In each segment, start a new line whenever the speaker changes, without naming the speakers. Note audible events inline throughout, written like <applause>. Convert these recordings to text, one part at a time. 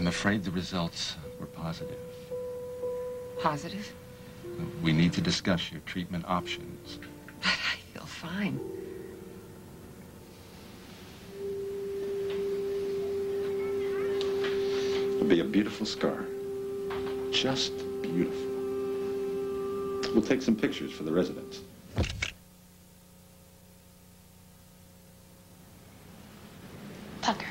I'm afraid the results were positive.
Positive?
We need to discuss your treatment options.
But I feel fine.
It'll be a beautiful scar. Just beautiful. We'll take some pictures for the residents.
Pucker.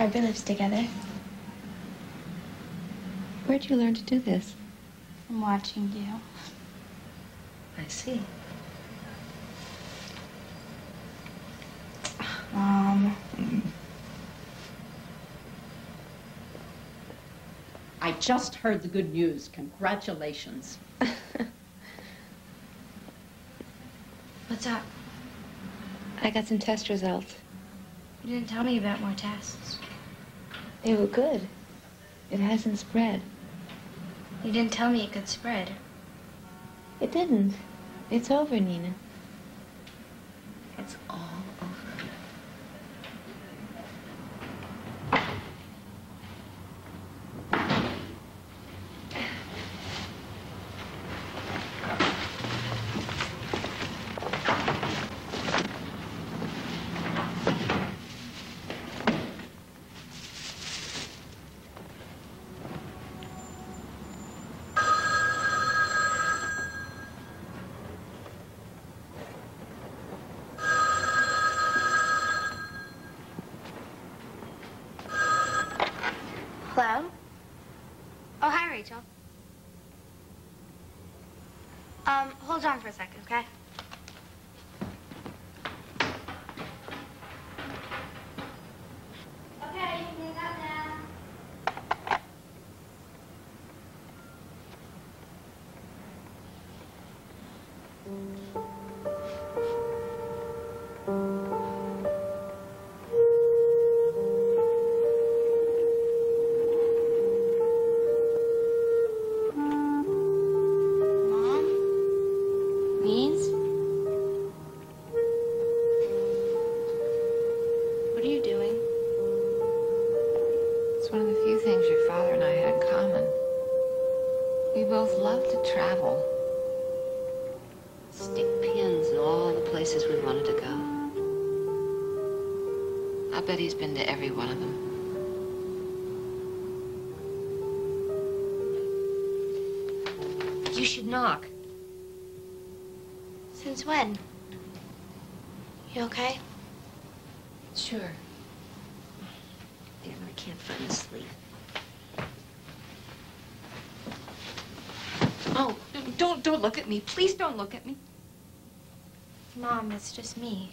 Our lives together.
Where'd you learn to do this?
I'm watching you.
I see.
Mom.
I just heard the good news. Congratulations. <laughs>
What's up?
I got some test results.
You didn't tell me about more tests.
They were good. It hasn't spread.
You didn't tell me it could spread.
It didn't. It's over, Nina.
It's all over. Hello? Oh, hi, Rachel. Um, hold on for a second, okay? Okay, you can hang up now. Mom?
I can't find sleep. Oh, don't don't look at me. Please don't look at me.
Mom, it's just me.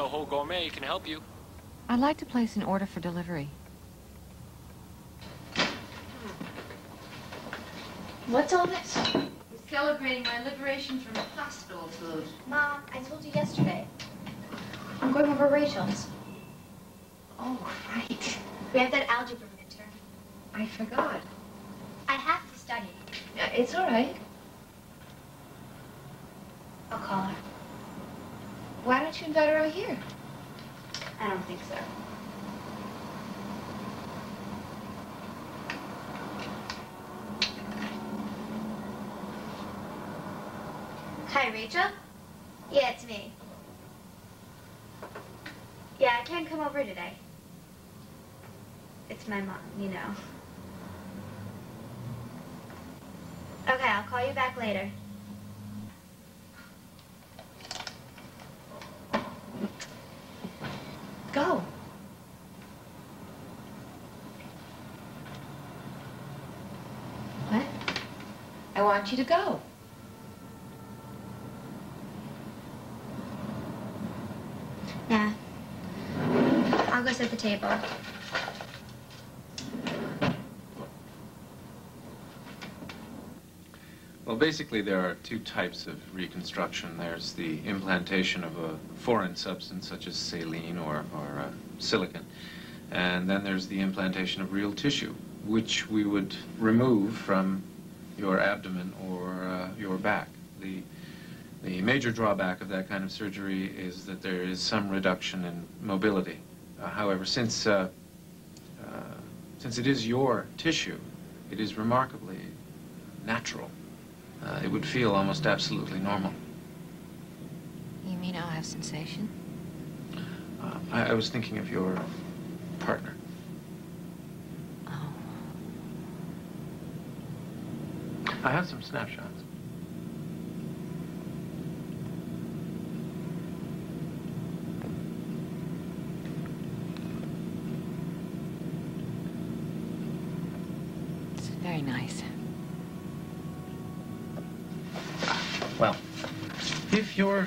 Soho Gourmet can help you.
I'd like to place an order for delivery.
What's all this?
We're celebrating my liberation from hospital food.
Mom, I told you yesterday. I'm going over Rachel's.
Oh, right.
We have that algebra midterm.
I forgot.
I have to study.
Uh, It's all right.
I'll call her.
Why don't you invite her over here?
I don't think so. Hi, Rachel? Yeah, it's me. Yeah, I can't come over today. It's my mom, you know. Okay, I'll call you back later.
Go. What? I want want you to go.
Nah. I'll go set the table.
Well, basically, there are two types of reconstruction. There's the implantation of a foreign substance, such as saline or, or uh, silicon. And then there's the implantation of real tissue, which we would remove from your abdomen or uh, your back. The, the major drawback of that kind of surgery is that there is some reduction in mobility. Uh, however, since, uh, uh since it is your tissue, it is remarkably natural. Uh, it would feel almost absolutely normal.
You mean I'll have sensation?
Uh, I, I was thinking of your partner.
Oh.
I have some snapshots.
It's very nice.
Well, if you're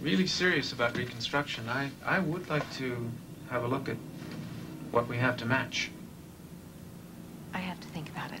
really serious about reconstruction, I, I would like to have a look at what we have to match.
I have to think about it.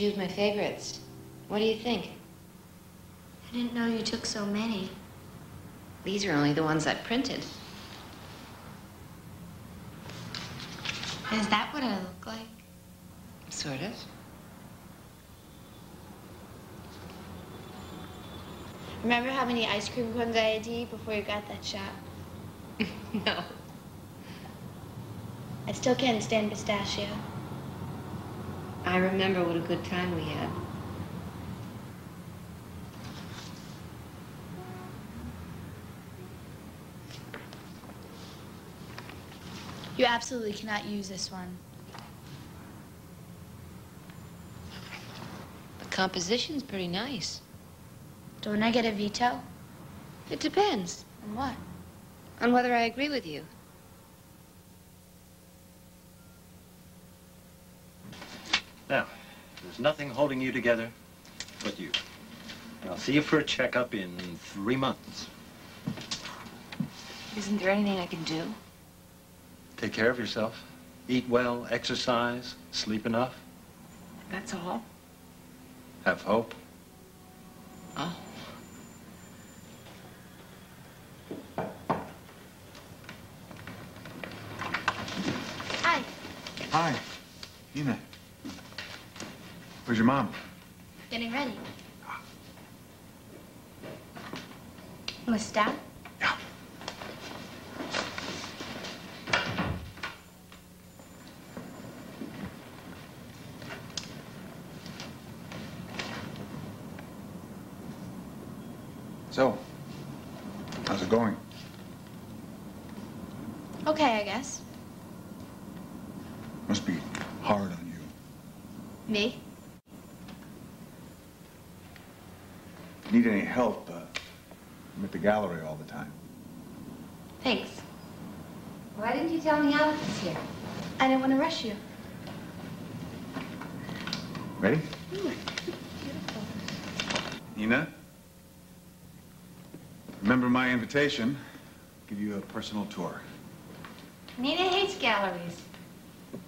choose my favorites. What do you think?
I didn't know you took so many.
These are only the ones I printed.
Is that what I look like?
Sort of.
Remember how many ice cream cones I had to eat before you got that shot? <laughs>
no.
I still can't stand pistachio.
I remember what a good time we had.
You absolutely cannot use this one.
The composition's pretty nice.
Don't I get a veto?
It depends
On what?
on whether I agree with you.
Now, there's nothing holding you together but you. And I'll see you for a checkup in three months.
Isn't there anything I can do?
Take care of yourself. Eat well, exercise, sleep enough.
That's all.
Have hope.
Oh.
Hi.
Hi, Nina. Where's your mom?
Getting ready. With Dad?
Yeah. So, how's it going?
Okay, I guess.
Must be hard on you.
Me?
Need any help? Uh, I'm at the gallery all the time.
Thanks. Why didn't you tell me Alex was here?
I didn't want to rush you.
Ready? Nina? Remember my invitation? Give you a personal tour.
Nina hates galleries.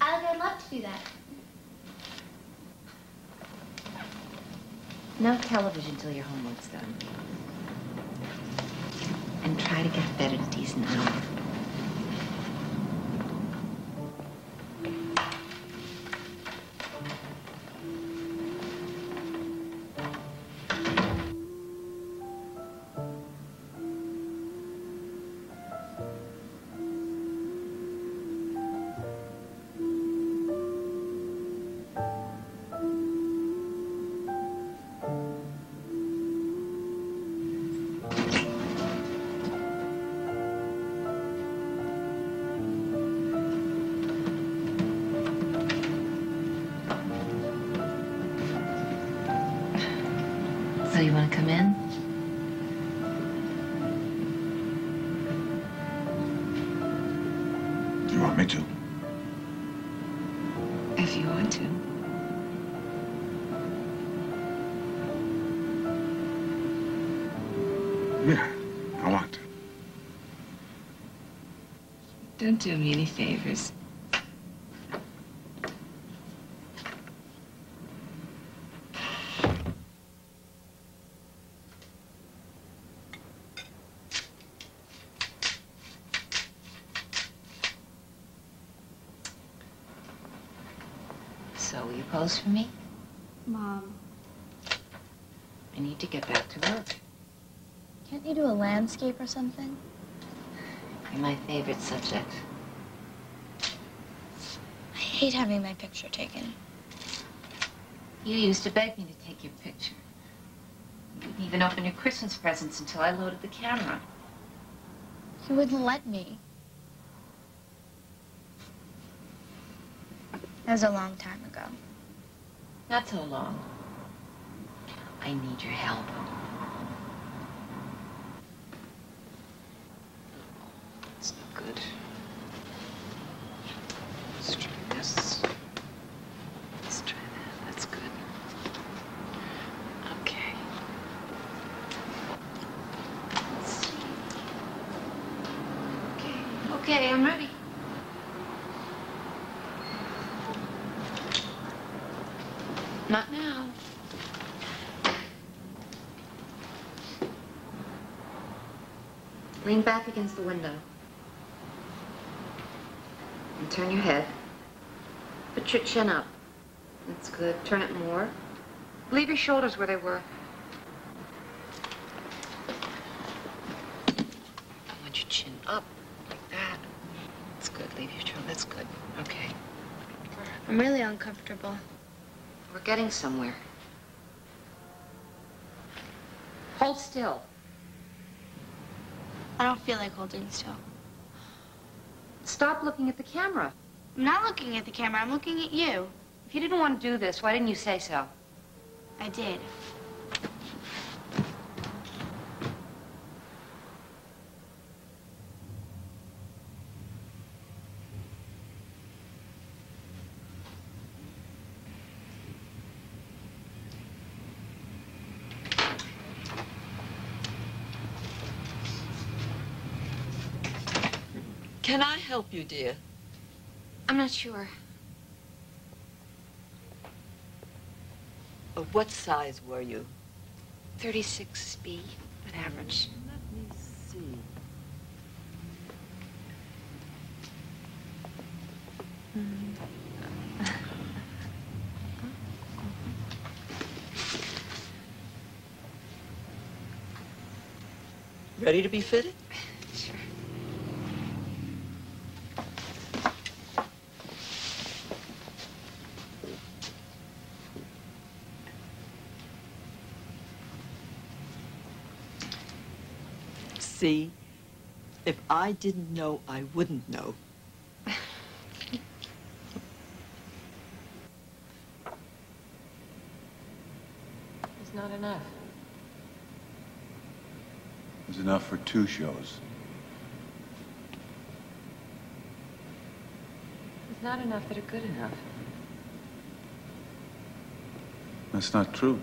Alec, I'd love to do that.
No television till your homework's done. And try to get to at a decent hour. Don't do me any favors. So will you pose for me?
Mom,
I need to get back to work.
can't you do a landscape or something?
You're my favorite subject.
I hate having my picture taken.
You used to beg me to take your picture. You wouldn't even open your Christmas presents until I loaded the camera.
You wouldn't let me. That was a long time ago.
Not so long. I need your help. It's not good. Let's try this. Let's try that. That's good. Okay. Let's see. Okay. Okay, I'm ready. Not now. Lean back against the window. And turn your head. Put your chin up. That's good. Turn it more. Leave your shoulders where they were. I want your chin up, like that. That's good. Leave your shoulder. That's good. Okay.
I'm really uncomfortable.
We're getting somewhere. Hold still.
I don't feel like holding still.
Stop looking at the camera.
I'm not looking at the camera. I'm looking at you.
If you didn't want to do this, why didn't you say so?
I did.
Can I help you, dear?
I'm not sure.
Uh, what size were you?
36B, but average.
Let me see. Ready to be fitted?
Sure.
See, if I didn't know, I wouldn't know.
It's not enough.
It's enough for two shows.
It's not enough that are good enough.
That's not true.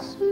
Jesús.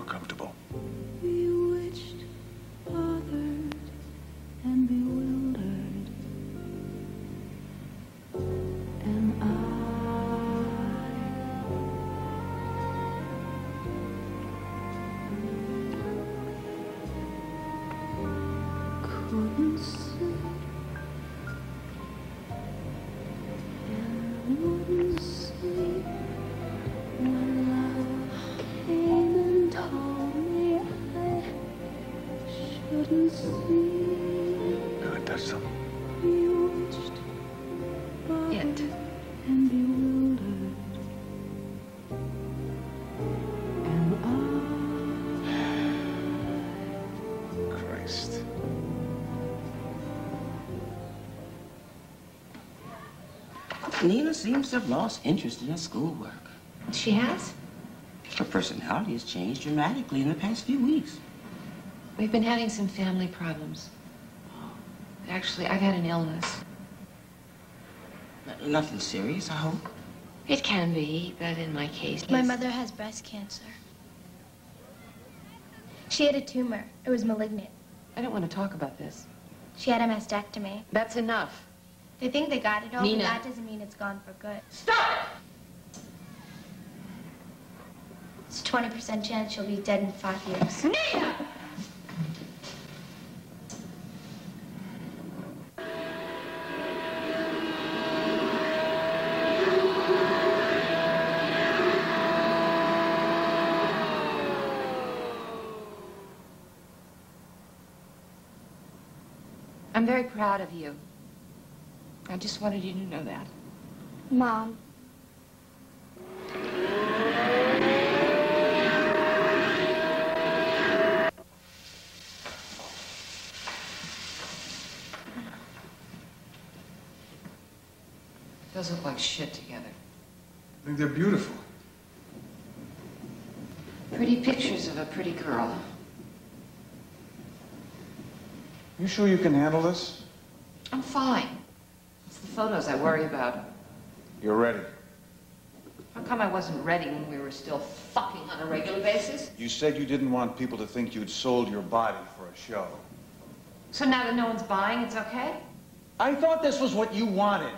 More comfortable.
Nina seems to have lost interest in her schoolwork.
She has?
Her personality has changed dramatically in the past few weeks.
We've been having some family problems. Actually, I've had an illness.
Nothing serious, I hope.
It can be, but in my case,
My mother has breast cancer. She had a tumor. It was malignant.
I don't want to talk about this.
She had a mastectomy.
That's enough.
They think they got it all,
Nina.
but that doesn't mean it's gone for good.
Stop it!
It's a 20% chance she'll be dead in five years.
Nina! I'm very proud of you. I just wanted you to know that.
Mom,
Those look like shit together.
I think they're beautiful.
Pretty pictures of a pretty girl.
You sure you can handle this?
I'm fine. Photos I worry about.
You're ready.
How come I wasn't ready when we were still fucking on a regular basis?
You said you didn't want people to think you'd sold your body for a show.
So now that no one's buying, it's okay?
I thought this was what you wanted.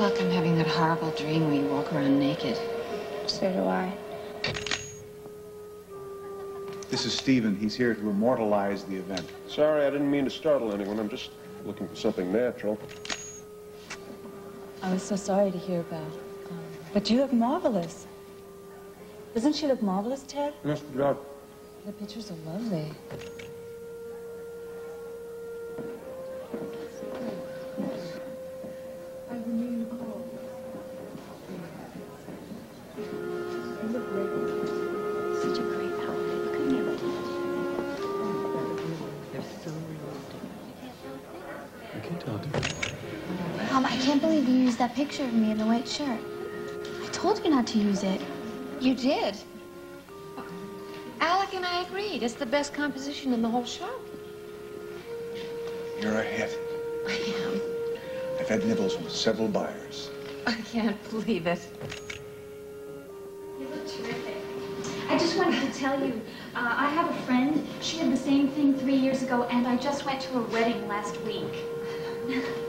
I feel like I'm having that horrible dream where you walk around naked.
so do I.
This is Steven. He's here to immortalize the event.
Sorry, I didn't mean to startle anyone. I'm just looking for something natural.
I was so sorry to hear about. Um, but you look marvelous. Doesn't she look marvelous, Ted?
Yes, job.
The pictures are lovely.
That picture of me in the white shirt. I told you not to use it.
You did. Alec and I agreed. It's the best composition in the whole show.
You're a hit.
I am.
I've had nibbles from several buyers.
I can't believe it.
You look terrific. I just wanted to tell you, uh, I have a friend. She had the same thing three years ago, and I just went to her wedding last week. <laughs>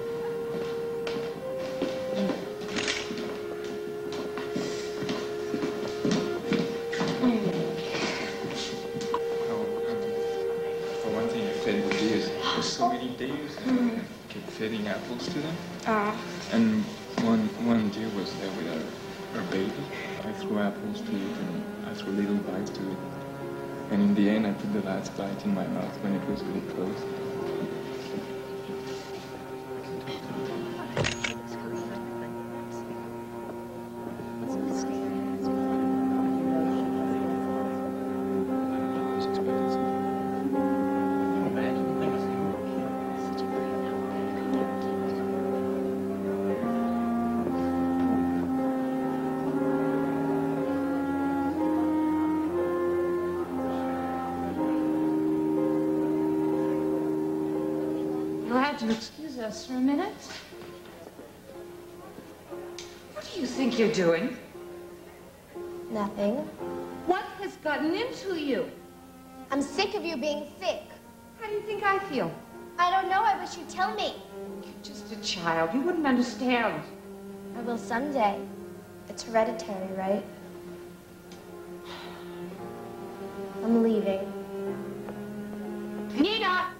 apples to them.
Uh,
And one one deer was there with her, her baby. I threw apples to it and I threw little bites to it. And in the end, I put the last bite in my mouth when it was really close.
Child. You wouldn't understand.
I will someday. It's hereditary, right? I'm leaving.
Nina!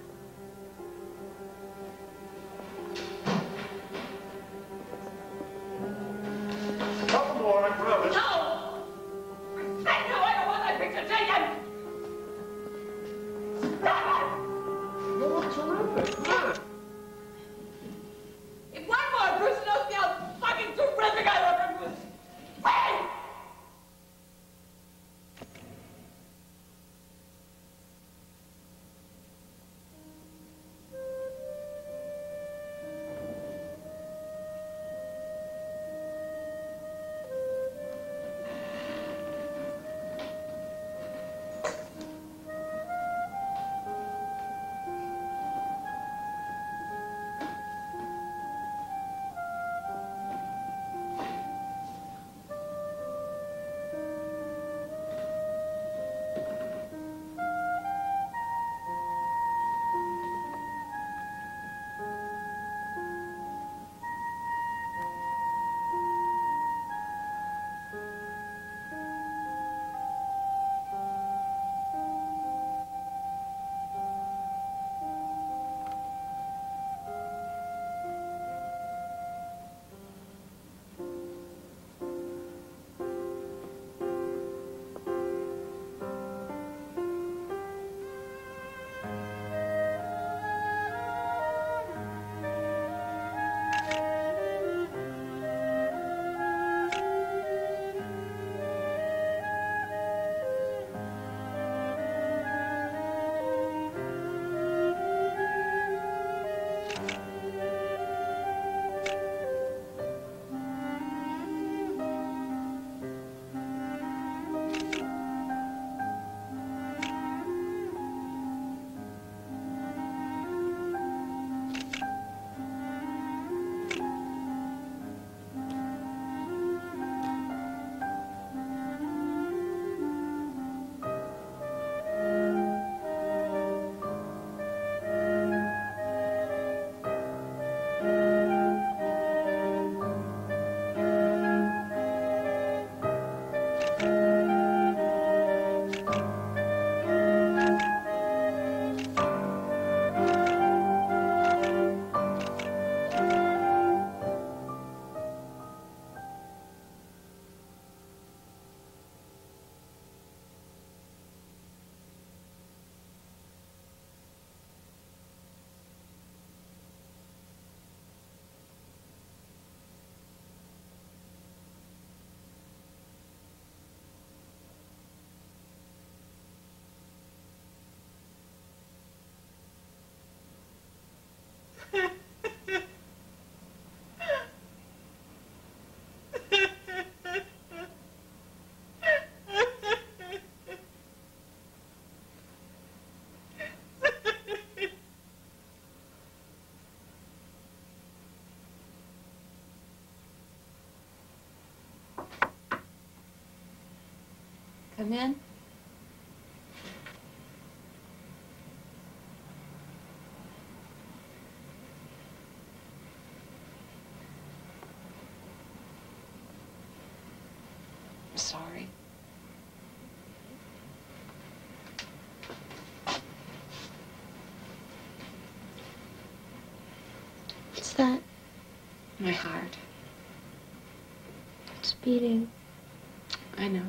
Come in.
What's that?
My heart.
It's beating.
I know.